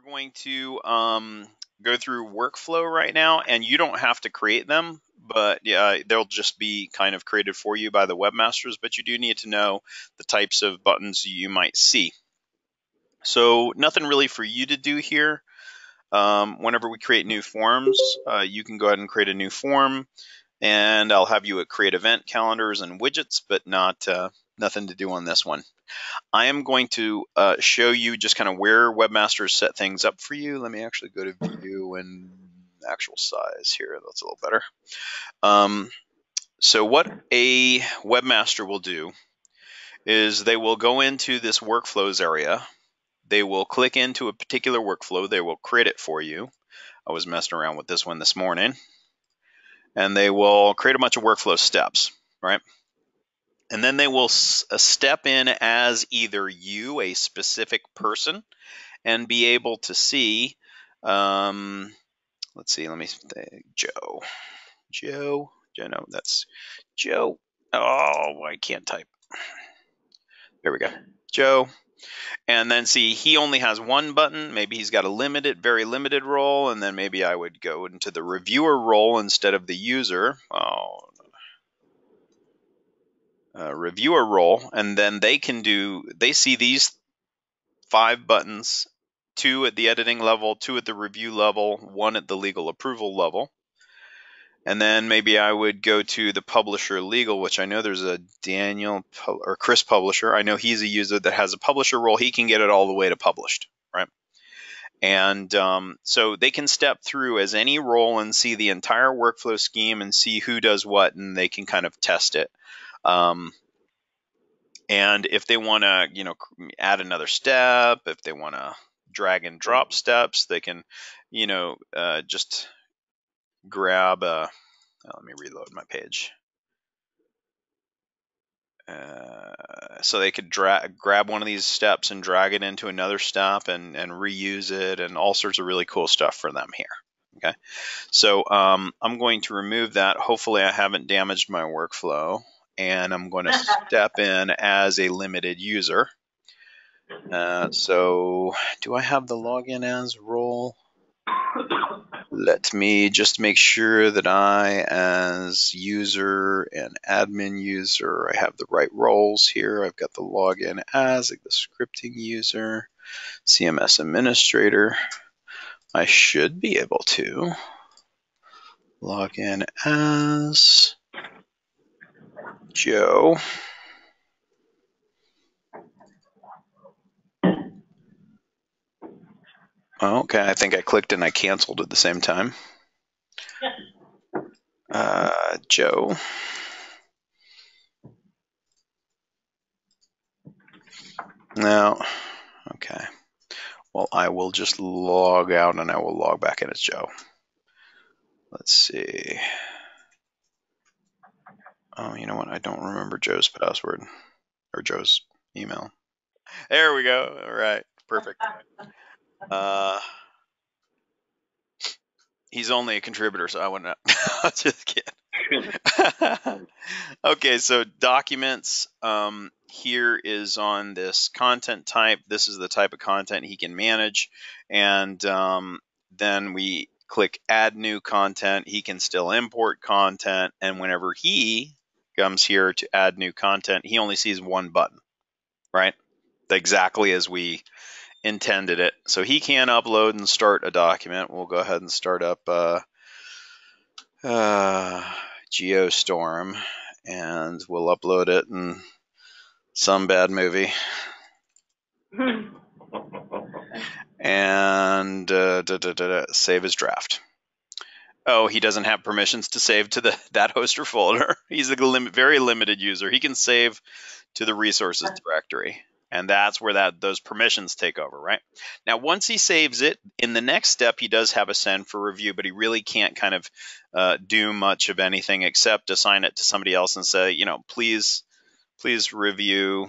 we're going to um, go through workflow right now, and you don't have to create them, but yeah, they'll just be kind of created for you by the webmasters. But you do need to know the types of buttons you might see. So nothing really for you to do here. Um, whenever we create new forms, uh, you can go ahead and create a new form, and I'll have you create event calendars and widgets, but not uh, nothing to do on this one. I am going to uh, show you just kind of where webmasters set things up for you. Let me actually go to view and actual size here. That's a little better. Um, so what a webmaster will do is they will go into this workflows area. They will click into a particular workflow. They will create it for you. I was messing around with this one this morning. And they will create a bunch of workflow steps, right? And then they will uh, step in as either you, a specific person, and be able to see, um, let's see, let me, think, Joe, Joe, Joe, no, that's Joe. Oh, I can't type. There we go. Joe. And then see, he only has one button. Maybe he's got a limited, very limited role. And then maybe I would go into the reviewer role instead of the user. Oh, uh, reviewer role, and then they can do, they see these five buttons, two at the editing level, two at the review level, one at the legal approval level. And then maybe I would go to the publisher legal, which I know there's a Daniel or Chris publisher. I know he's a user that has a publisher role. He can get it all the way to published, right? And um, so they can step through as any role and see the entire workflow scheme and see who does what, and they can kind of test it. Um, and if they want to, you know, add another step, if they want to drag and drop steps, they can, you know, uh, just grab a, oh, let me reload my page. Uh, so they could drag, grab one of these steps and drag it into another step and, and reuse it and all sorts of really cool stuff for them here. Okay, so um, I'm going to remove that. Hopefully I haven't damaged my workflow and I'm going to step in as a limited user. Uh, so do I have the login as role? Let me just make sure that I, as user and admin user, I have the right roles here. I've got the login as like the scripting user, CMS administrator. I should be able to log in as Joe. Okay, I think I clicked and I canceled at the same time. Uh, Joe. No. Okay. Well, I will just log out and I will log back in as Joe. Let's see. Oh, you know what? I don't remember Joe's password or Joe's email. There we go. All right. Perfect. Uh, he's only a contributor, so I wouldn't. just kidding. okay, so documents um, here is on this content type. This is the type of content he can manage, and um, then we click add new content. He can still import content, and whenever he comes here to add new content, he only sees one button, right? Exactly as we intended it. So he can upload and start a document. We'll go ahead and start up uh, uh, Geostorm and we'll upload it and some bad movie. and uh, da, da, da, save as draft oh, he doesn't have permissions to save to the that host or folder. He's a lim- very limited user. He can save to the resources directory. And that's where that those permissions take over, right? Now, once he saves it, in the next step, he does have a send for review, but he really can't kind of uh, do much of anything except assign it to somebody else and say, you know, please, please review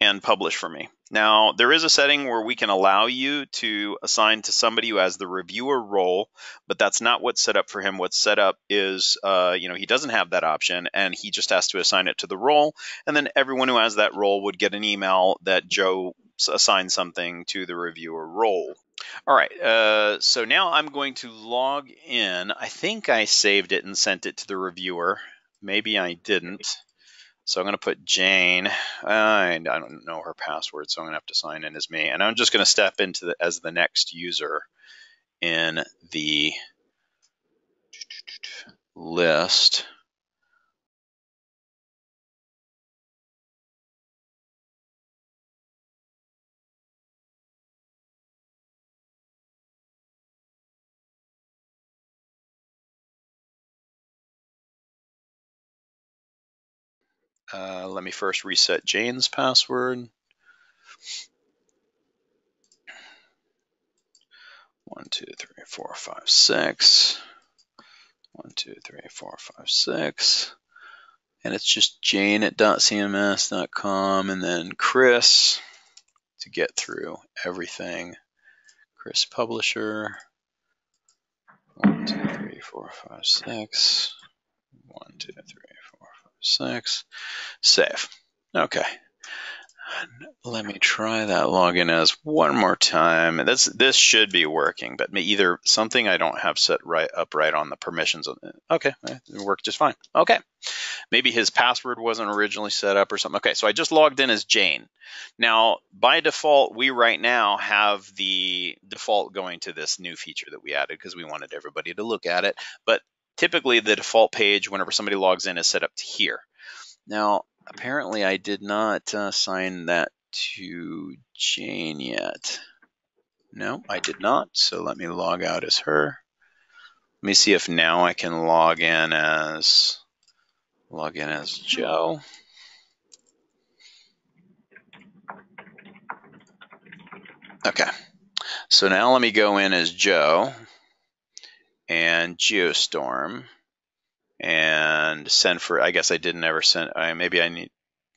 and publish for me. Now, there is a setting where we can allow you to assign to somebody who has the reviewer role, but that's not what's set up for him. What's set up is, uh, you know, he doesn't have that option and he just has to assign it to the role. And then everyone who has that role would get an email that Joe assign something to the reviewer role. All right, uh, so now I'm going to log in. I think I saved it and sent it to the reviewer. Maybe I didn't. So I'm going to put Jane. and I don't know her password, so I'm going to have to sign in as me. And I'm just going to step into the, as the next user in the list. Uh, let me first reset Jane's password. One, two, three, four, five, six. One, two, three, four, five, six. And it's just jane at dotCMS.com and then Chris to get through everything. Chris Publisher. One, two, three, four, five, six. One, two, three, six. Save. Okay. Let me try that login as one more time. This this should be working, but either something I don't have set right up right on the permissions. Okay, eh, it worked just fine. Okay, maybe his password wasn't originally set up or something. Okay, so I just logged in as Jane. Now, by default, we right now have the default going to this new feature that we added because we wanted everybody to look at it. But typically, the default page whenever somebody logs in is set up to here. Now, apparently I did not uh, sign that to Jane yet. No, I did not. So let me log out as her. Let me see if now I can log in as log in as Joe. Okay. So now let me go in as Joe and Geostorm and send for. I guess I didn't ever send. I maybe I need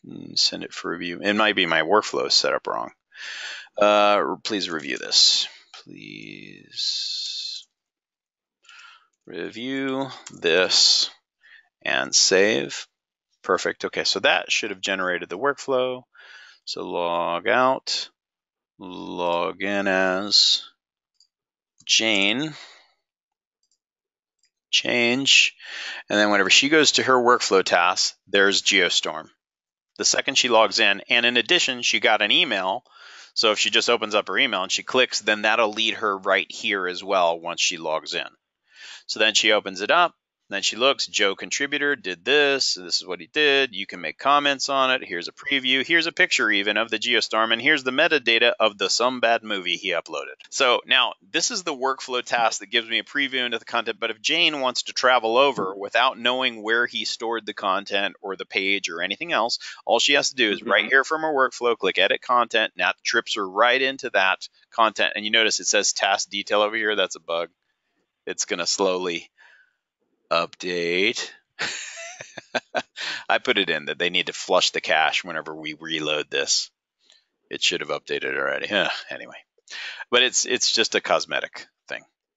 mm, send it for review. It might be my workflow set up wrong. Uh, please review this. Please review this and save. Perfect. Okay, so that should have generated the workflow. So log out, log in as Jane change, and then whenever she goes to her workflow tasks, there's Geostorm. The second she logs in, and in addition, she got an email. So if she just opens up her email and she clicks, then that'll lead her right here as well once she logs in. So then she opens it up, then she looks, Joe contributor did this. This is what he did. You can make comments on it. Here's a preview. Here's a picture even of the Geostorm. And here's the metadata of the some bad movie he uploaded. So now this is the workflow task that gives me a preview into the content. But if Jane wants to travel over without knowing where he stored the content or the page or anything else, all she has to do is mm-hmm. right here from her workflow, click edit content. Now it trips her right into that content. And you notice it says task detail over here. That's a bug. It's going to slowly update. I put it in that they need to flush the cache whenever we reload this. It should have updated already. anyway, but it's it's just a cosmetic.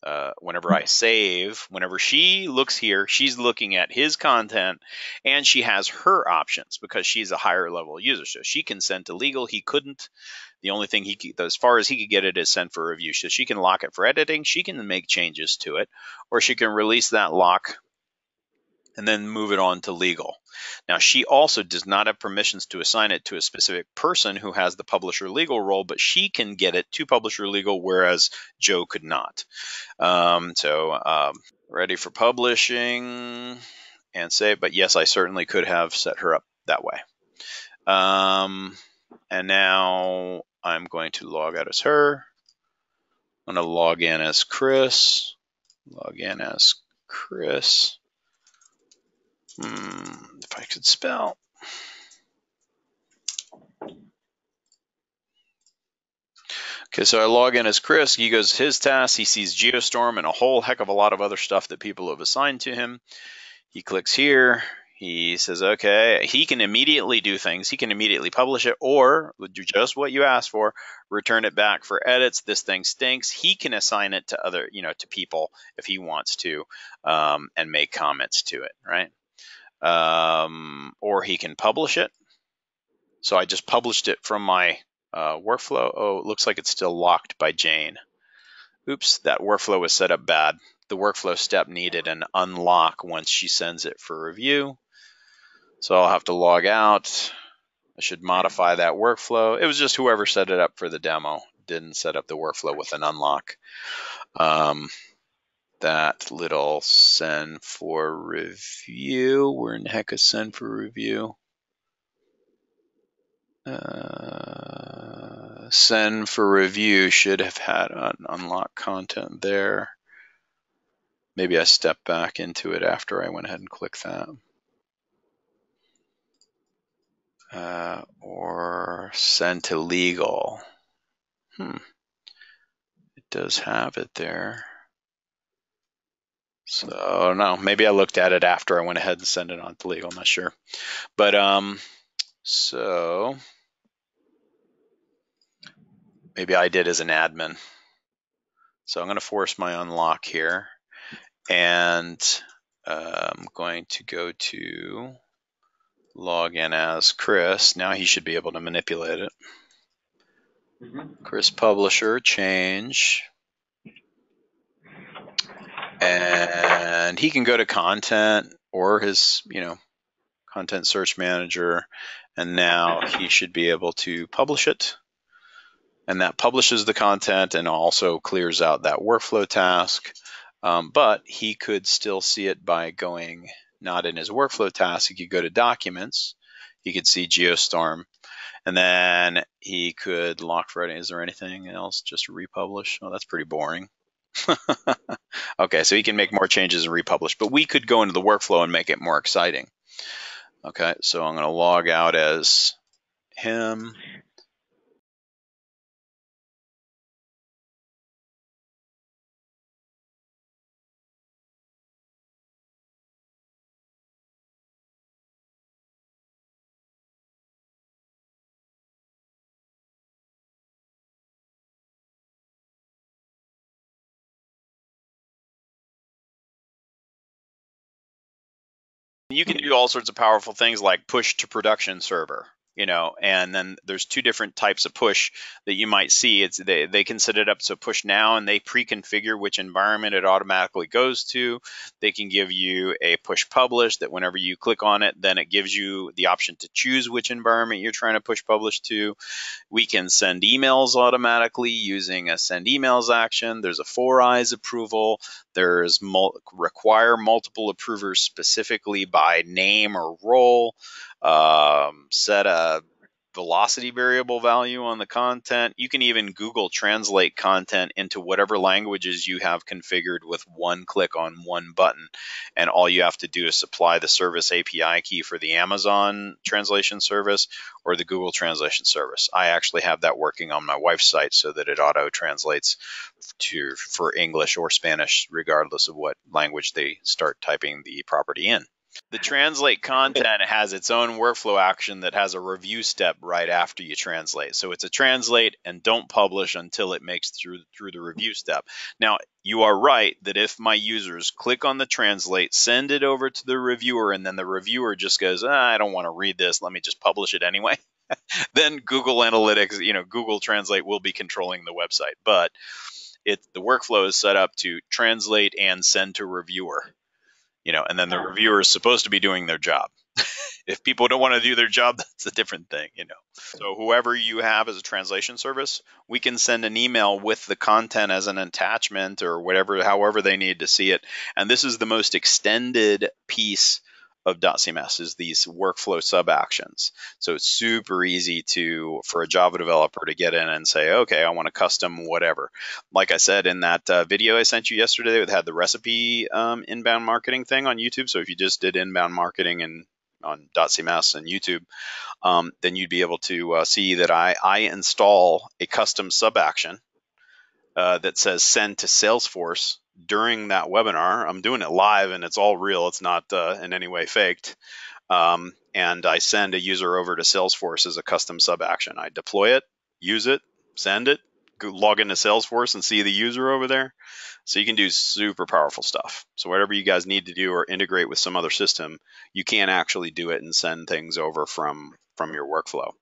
Uh, whenever I save, whenever she looks here, she's looking at his content and she has her options because she's a higher level user. So she can send to legal. He couldn't. The only thing he could, as far as he could get it is sent for review. So she can lock it for editing. She can make changes to it, or she can release that lock and then move it on to legal. Now, she also does not have permissions to assign it to a specific person who has the publisher legal role, but she can get it to publisher legal, whereas Joe could not. Um, so, um, ready for publishing and save, but yes, I certainly could have set her up that way. Um, and now I'm going to log out as her. I'm going to log in as Chris. Log in as Chris. Hmm, if I could spell. Okay, so I log in as Chris. He goes his task. He sees Geostorm and a whole heck of a lot of other stuff that people have assigned to him. He clicks here. He says, okay, he can immediately do things. He can immediately publish it or do just what you asked for, return it back for edits. This thing stinks. He can assign it to other, you know, to people if he wants to um, and make comments to it, right? Um, or he can publish it. So I just published it from my uh, workflow. Oh, it looks like it's still locked by Jane. Oops, that workflow was set up bad. The workflow step needed an unlock once she sends it for review. So I'll have to log out. I should modify that workflow. It was just whoever set it up for the demo didn't set up the workflow with an unlock. Um, that little send for review. Where in heck is send for review? Uh, send for review should have had an unlock content there. Maybe I stepped back into it after I went ahead and clicked that. Uh, or send to legal. Hmm. It does have it there. So no, maybe I looked at it after I went ahead and sent it on to legal. I'm not sure, but um, so maybe I did as an admin. So I'm going to force my unlock here, and uh, I'm going to go to log in as Chris. Now he should be able to manipulate it. Mm-hmm. Chris Publisher, change. And he can go to content or his, you know, content search manager. And now he should be able to publish it. And that publishes the content and also clears out that workflow task. Um, but he could still see it by going not in his workflow task. He could go to documents. He could see Geostorm and then he could lock for Is there anything else? Just republish? Oh, that's pretty boring. okay, so he can make more changes and republish, but we could go into the workflow and make it more exciting. Okay, so I'm going to log out as him. You can do all sorts of powerful things like push to production server you know and then there's two different types of push that you might see. It's they, they can set it up to push now and they pre-configure which environment it automatically goes to. They can give you a push publish that whenever you click on it then it gives you the option to choose which environment you're trying to push publish to. We can send emails automatically using a send emails action. There's a four eyes approval. There's mul- require multiple approvers specifically by name or role um, set a velocity variable value on the content. You can even Google translate content into whatever languages you have configured with one click on one button. And all you have to do is supply the service API key for the Amazon translation service or the Google translation service. I actually have that working on my wife's site so that it auto translates to for English or Spanish regardless of what language they start typing the property in. The translate content has its own workflow action that has a review step right after you translate. So it's a translate and don't publish until it makes through through the review step. Now, you are right that if my users click on the translate, send it over to the reviewer and then the reviewer just goes, ah, "I don't want to read this, let me just publish it anyway." then Google Analytics, you know, Google Translate will be controlling the website. But it the workflow is set up to translate and send to reviewer you know, and then the reviewer is supposed to be doing their job. if people don't want to do their job, that's a different thing, you know. So whoever you have as a translation service, we can send an email with the content as an attachment or whatever, however they need to see it. And this is the most extended piece of dotCMS is these workflow sub actions. So it's super easy to for a Java developer to get in and say, okay, I want a custom whatever. Like I said in that uh, video I sent you yesterday, it had the recipe um, inbound marketing thing on YouTube. So if you just did inbound marketing and on dotCMS and YouTube, um, then you'd be able to uh, see that I, I install a custom sub action uh, that says send to Salesforce during that webinar. I'm doing it live and it's all real. It's not uh, in any way faked. Um, and I send a user over to Salesforce as a custom sub action. I deploy it, use it, send it, log into Salesforce and see the user over there. So you can do super powerful stuff. So whatever you guys need to do or integrate with some other system, you can actually do it and send things over from from your workflow.